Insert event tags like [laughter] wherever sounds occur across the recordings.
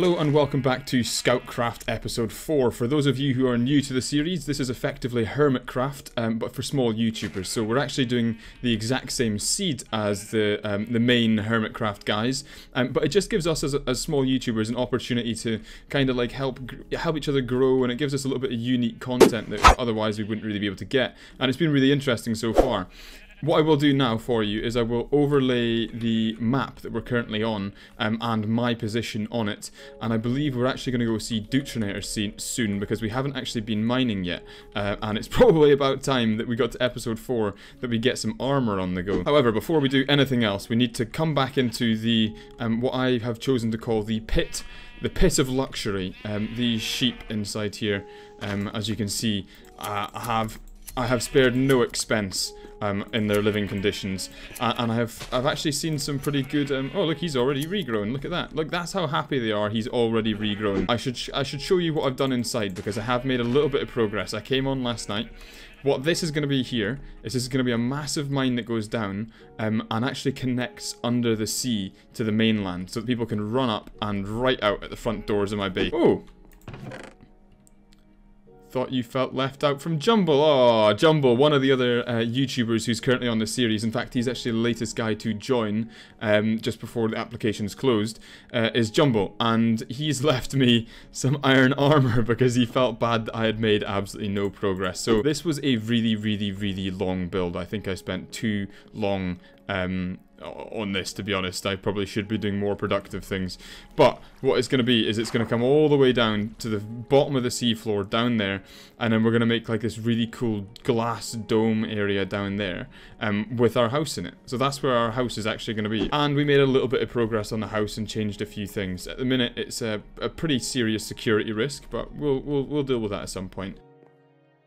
Hello and welcome back to Scoutcraft episode 4. For those of you who are new to the series, this is effectively Hermitcraft, um, but for small YouTubers. So we're actually doing the exact same seed as the um, the main Hermitcraft guys, um, but it just gives us as, as small YouTubers an opportunity to kind of like help help each other grow, and it gives us a little bit of unique content that otherwise we wouldn't really be able to get. And it's been really interesting so far. What I will do now for you is I will overlay the map that we're currently on um, and my position on it. And I believe we're actually going to go see Dootronator soon because we haven't actually been mining yet. Uh, and it's [laughs] probably about time that we got to episode 4 that we get some armor on the go. However, before we do anything else, we need to come back into the um, what I have chosen to call the pit the pit of luxury. Um, these sheep inside here, um, as you can see, uh, have I have spared no expense um, in their living conditions. Uh, and I have I've actually seen some pretty good. Um, oh look, he's already regrown. Look at that. Look, that's how happy they are. He's already regrown. I should I should show you what I've done inside because I have made a little bit of progress. I came on last night. What this is going to be here is this is going to be a massive mine that goes down um, and actually connects under the sea to the mainland so that people can run up and right out at the front doors of my base. Oh, Thought you felt left out from Jumble. Oh, Jumble, one of the other uh, YouTubers who's currently on the series. In fact, he's actually the latest guy to join um, just before the application's closed, uh, is Jumble. And he's [laughs] left me some iron armor because he felt bad that I had made absolutely no progress. So this was a really, really, really long build. I think I spent too long um, on this, to be honest. I probably should be doing more productive things. But what it's going to be is it's going to come all the way down to the bottom of the seafloor down there. And then we're going to make like this really cool glass dome area down there um, with our house in it. So that's where our house is actually going to be. And we made a little bit of progress on the house and changed a few things. At the minute, it's a, a pretty serious security risk, but we'll, we'll, we'll deal with that at some point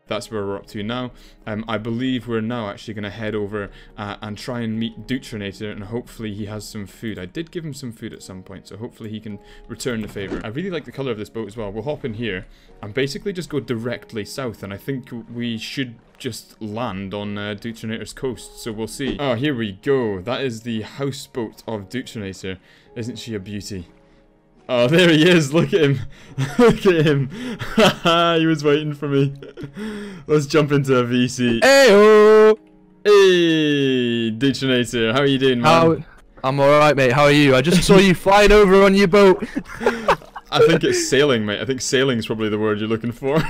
that's where we're up to now. Um, I believe we're now actually going to head over uh, and try and meet Dootronator and hopefully he has some food. I did give him some food at some point, so hopefully he can return the favour. I really like the colour of this boat as well. We'll hop in here and basically just go directly south and I think we should just land on uh, Dootronator's coast, so we'll see. Oh, here we go. That is the houseboat of Dootronator. Isn't she a beauty? Oh, [laughs] there he is. Look at him. [laughs] Look at him. [laughs] he was waiting for me. Let's jump into a VC. Hey, Hey, Dictionator. How are you doing, man? How I'm alright, mate. How are you? I just saw you flying over on your boat. I think it's sailing, mate. I think sailing is probably the word you're looking for.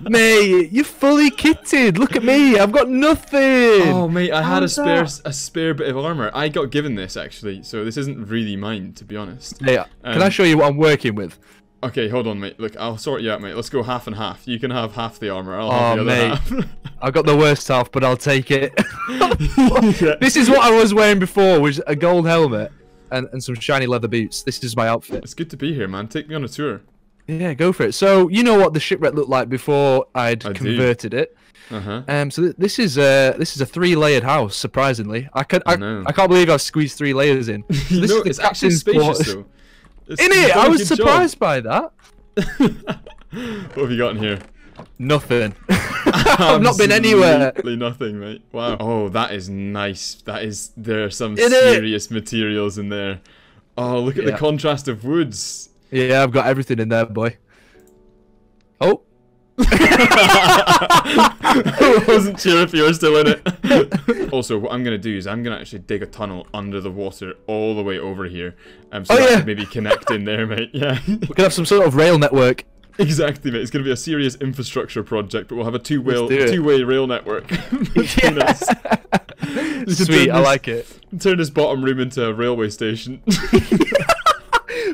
[laughs] mate, you're fully kitted. Look at me. I've got nothing. Oh, mate, I had a spare that? a spare bit of armor. I got given this actually, so this isn't really mine, to be honest. Yeah. Um, can I um, show you what I'm working with? Okay, hold on, mate. Look, I'll sort you out, mate. Let's go half and half. You can have half the armor. I'll have oh, the other mate. half. [laughs] I got the worst half, but I'll take it. [laughs] yeah. This is what I was wearing before, was a gold helmet and, and some shiny leather boots. This is my outfit. It's good to be here, man. Take me on a tour. Yeah, go for it. So you know what the shipwreck looked like before I'd I converted do. it. Uh-huh. Um, so th this is a this is a three-layered house. Surprisingly, I can I, I, I, can't believe I've squeezed three layers in. [laughs] So you know, it's actually spacious in it, I was surprised job. by that. [laughs] what have you got in here? Nothing. [laughs] I've not been anywhere. Absolutely nothing, mate. Wow. Oh, that is nice. That is. There are some in serious it? materials in there. Oh, look at yeah. the contrast of woods. Yeah, I've got everything in there, boy. Oh. [laughs] I wasn't sure if you were still in it. [laughs] also, what I'm going to do is I'm going to actually dig a tunnel under the water all the way over here. Um, so oh, yeah. maybe connect in there, mate. [laughs] Yeah. We could have some sort of rail network. Exactly, mate. It's going to be a serious infrastructure project, but we'll have a two-way two-way rail network. Sweet, I like it. Turn this bottom room into a railway station.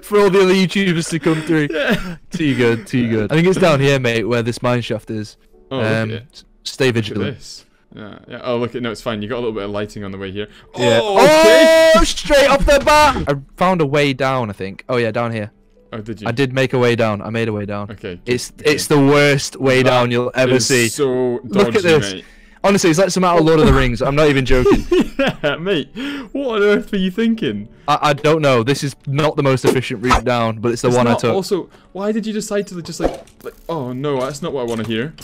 For all the other YouTubers to come through. [laughs] Yeah. Too good, too good. I think it's down here, mate, where this mine shaft is. Oh, um, Stay vigilant. Yeah, yeah. Oh, look, at no, it's fine. You got a little bit of lighting on the way here. Yeah. Oh, okay. oh straight off the bat. I found a way down, I think. Oh, yeah, down here. Oh, did you? I did make a way down. I made a way down. Okay. It's it's the worst way that down you'll ever see. So dodgy, Look at this. Mate. Honestly, it's like some out of Lord of the Rings. I'm not even joking. [laughs] yeah, mate. What on earth were you thinking? I, I don't know. This is not the most efficient route down, but it's the it's one not, I took. Also, why did you decide to just like, like, oh no, that's not what I want to hear.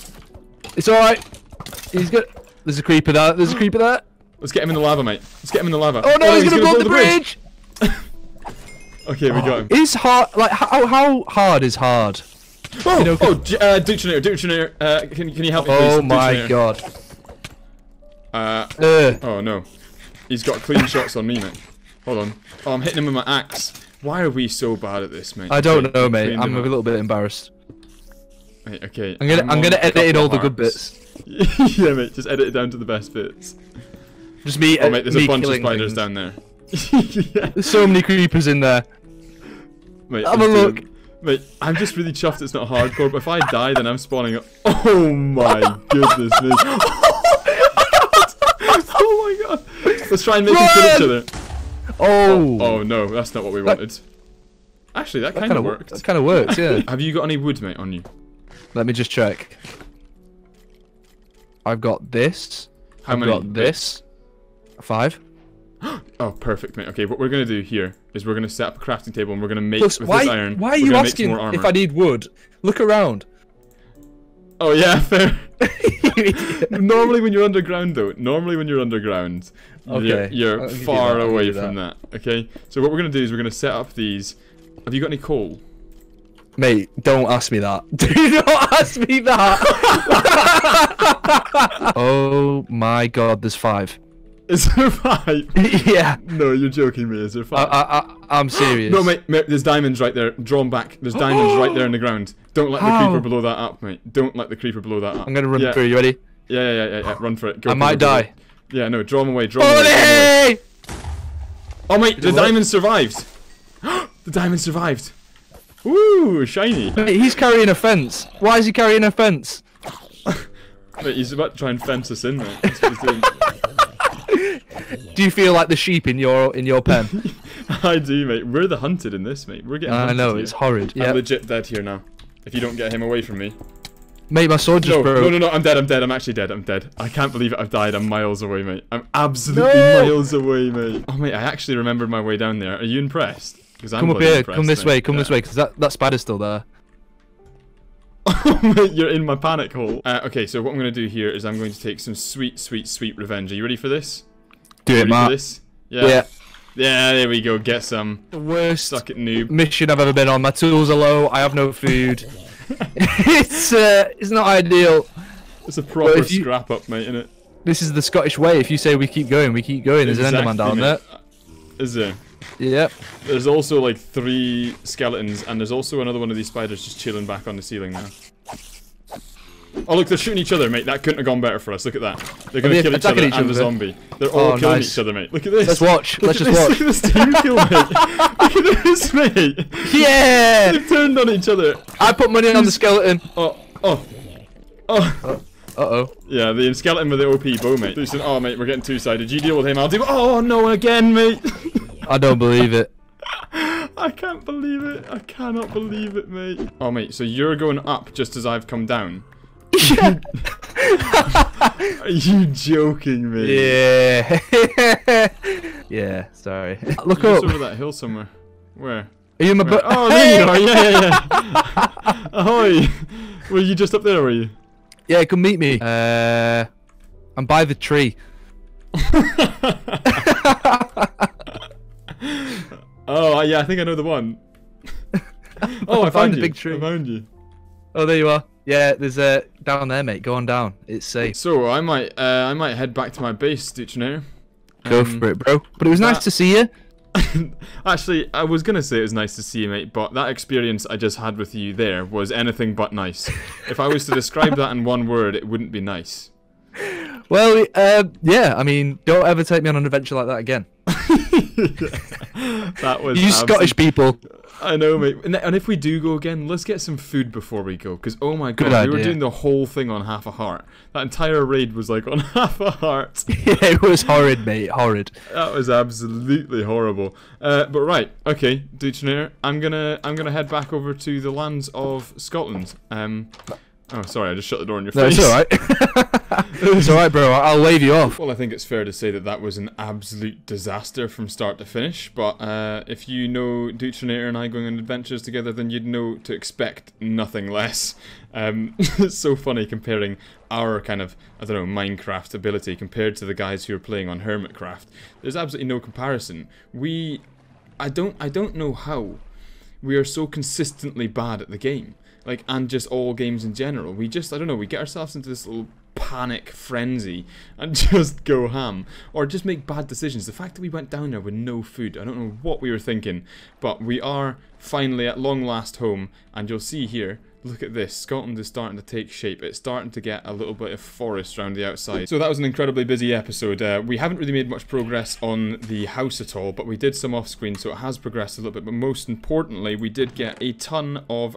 It's all right. He's good. There's a creeper there. There's a creeper there. Let's get him in the lava, mate. Let's get him in the lava. Oh no, oh, he's, he's, gonna, gonna blow, blow the bridge. bridge. [laughs] Okay, we got him. Is hard like how how hard is hard? Oh, you know, oh, uh, Dictionary, Dictionary, uh, can, can you help me please? Oh my god. Uh, uh, oh no. He's got clean shots on me, mate. Hold on. Oh, I'm hitting him with my axe. Why are we so bad at this, mate? I don't know, mate. I'm a little bit embarrassed. Mate, okay. I'm gonna I'm, I'm gonna edit in all the good bits. [laughs] yeah, mate. Just edit it down to the best bits. Just me. Oh, mate. There's a bunch of spiders things. down there. yeah. [laughs] There's so many creepers in there. Mate, Have a look. Mate, I'm just really chuffed it's not hardcore, but if I die, then I'm spawning. [laughs] Oh my goodness me. [laughs] Let's try and make Run! them kill each other. Oh. oh. oh. no, that's not what we wanted. Actually, that, that kind of worked. That kind of worked, yeah. [laughs] Have you got any wood, mate, on you? Let me just check. I've got this. How I've many? got this. Five. [gasps] oh, perfect, mate. Okay, what we're gonna do here is we're gonna set up a crafting table and we're gonna make Plus, with why, this iron. Why are you asking if I need wood? Look around. Oh yeah, [laughs] fair. [laughs] normally when you're underground though, normally when you're underground, okay. you're, you're far that, away from that. that. Okay, so what we're gonna do is we're gonna set up these. Have you got any coal? Mate, don't ask me that. [laughs] Do not ask me that. [laughs] oh my god, there's five. [laughs] Is there five? [laughs] yeah. No, you're joking me. Is there five? I, I, am serious. no, mate, mate, there's diamonds right there. Drawn back. There's diamonds right there in the ground. Don't let How? the creeper blow that up, mate. Don't let the creeper blow that up. I'm gonna run yeah. through. You ready? Yeah, yeah, yeah, yeah. yeah. Run for it. Go, I might die. Go. Yeah, no, draw them away. Draw them away. Oh, mate, the diamond survived. [gasps] the diamond survived. Ooh, shiny. Mate, he's carrying a fence. Why is he carrying a fence? [laughs] mate, he's about to try and fence us in, mate. Do you feel like the sheep in your in your pen? [laughs] I do, mate. We're the hunted in this, mate. We're getting. I know here. it's horrid. I'm legit dead here now. If you don't get him away from me. Mate, my sword just no, broke. No, no, no, I'm dead, I'm dead, I'm actually dead, I'm dead. I can't believe it, I've died, I'm miles away, mate. I'm absolutely no! miles away, mate. Oh, mate, I actually remembered my way down there. Are you impressed? Because I'm Come up here, come this mate. way, come yeah. this way, because that, that spider's still there. [laughs] Oh, mate, you're in my panic hole. Uh, okay, so what I'm going to do here is I'm going to take some sweet, sweet, sweet revenge. Are you ready for this? Do it, Matt. Yeah. yeah. Yeah, there we go. Get some. The worst Suck it, noob. mission I've ever been on. My tools are low. I have no food. [laughs] it's uh, it's not ideal. It's a proper you, scrap up, mate, isn't it? This is the Scottish way. If you say we keep going, we keep going. There's exactly, an Enderman down mate. there. Is there? Yep. There's also like three skeletons, and there's also another one of these spiders just chilling back on the ceiling now. Oh look, they're shooting each other, mate. That couldn't have gone better for us. Look at that. They're gonna kill each other each and the zombie. They're all oh, killing nice. each other, mate. Look at this. Let's watch. Look Let's just this. watch. Look at this team kill, mate. [laughs] Look at this, mate. Yeah. They've turned on each other. I put money on the skeleton. Oh, oh, oh. Uh oh. Yeah, the skeleton with the OP bow, mate. Oh, mate, we're getting two-sided. You deal with him, I'll deal. Oh no, again, mate. I don't believe it. [laughs] I can't believe it. I cannot believe it, mate. Oh, mate, so you're going up just as I've come down. Are you joking me? Yeah. [laughs] yeah, sorry. [laughs] Look You're up. over that hill somewhere. Where? Are you in my butt? Oh, there you are. Yeah, yeah, yeah. [laughs] Ahoy. Were you just up there, were you? Yeah, come meet me. Uh, I'm by the tree. oh, yeah, I think I know the one. oh, I, I found the big tree. I found you. Oh, there you are. Yeah, there's a uh, down there, mate. Go on down. It's safe. So I might, uh, I might head back to my base, Dictionary. Go um, for it, bro. But it was that... nice to see you. [laughs] Actually, I was gonna say it was nice to see you, mate, but that experience I just had with you there was anything but nice. if I was to describe that in [laughs] one word, it wouldn't be nice. Well, uh, yeah. I mean, don't ever take me on an adventure like that again. [laughs] that was you Scottish people. I know, mate. And if we do go again, let's get some food before we go. Because, oh my god, we were doing the whole thing on half a heart. That entire raid was like on [laughs] half a heart. [laughs] yeah, it was horrid, mate. Horrid. That was absolutely horrible. Uh, but right, okay, Duchenier, I'm gonna I'm gonna head back over to the lands of Scotland. Um, Oh, sorry, I just shut the door in your no, face. it's alright. [laughs] it's alright, bro. I'll wave you off. Well, I think it's fair to say that that was an absolute disaster from start to finish. But uh, if you know Dootronator and I going on adventures together, then you'd know to expect nothing less. Um, [laughs] it's so funny comparing our kind of, I don't know, Minecraft ability compared to the guys who are playing on Hermitcraft. There's absolutely no comparison. We I don't I don't know how we are so consistently bad at the game. Like and just all games in general. We just I don't know, we get ourselves into this little panic frenzy and [laughs] just go ham or just make bad decisions. The fact that we went down there with no food, I don't know what we were thinking, but we are finally at long last home and you'll see here Look at this, Scotland is starting to take shape. It's starting to get a little bit of forest around the outside. So that was an incredibly busy episode. Uh, we haven't really made much progress on the house at all, but we did some off screen, so it has progressed a little bit. But most importantly, we did get a ton of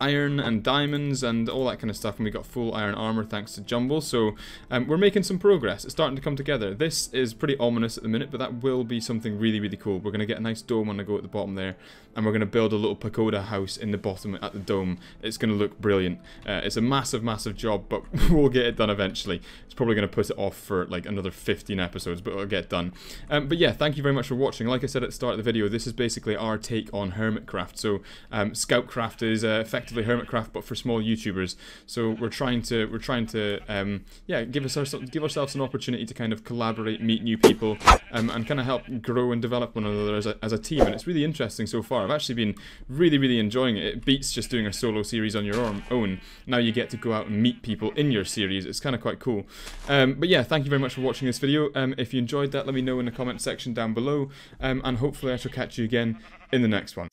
iron and diamonds and all that kind of stuff and we got full iron armor thanks to Jumble. So um, we're making some progress. It's starting to come together. This is pretty ominous at the minute but that will be something really really cool. We're going to get a nice dome on the go at the bottom there and we're going to build a little pagoda house in the bottom at the dome. It's going to look brilliant. Uh, it's a massive massive job but [laughs] we'll get it done eventually. It's probably going to put it off for like another 15 episodes but it'll get done. Um, but yeah thank you very much for watching. Like I said at the start of the video this is basically our take on Hermitcraft. So um, Scoutcraft is uh, effectively effectively Hermitcraft, but for small YouTubers. So we're trying to we're trying to um, yeah give us ourselves give ourselves an opportunity to kind of collaborate, meet new people, um, and kind of help grow and develop one another as a, as a team. And it's really interesting so far. I've actually been really really enjoying it. It beats just doing a solo series on your own. Now you get to go out and meet people in your series. It's kind of quite cool. Um, but yeah, thank you very much for watching this video. Um, if you enjoyed that, let me know in the comment section down below, um, and hopefully I shall catch you again in the next one.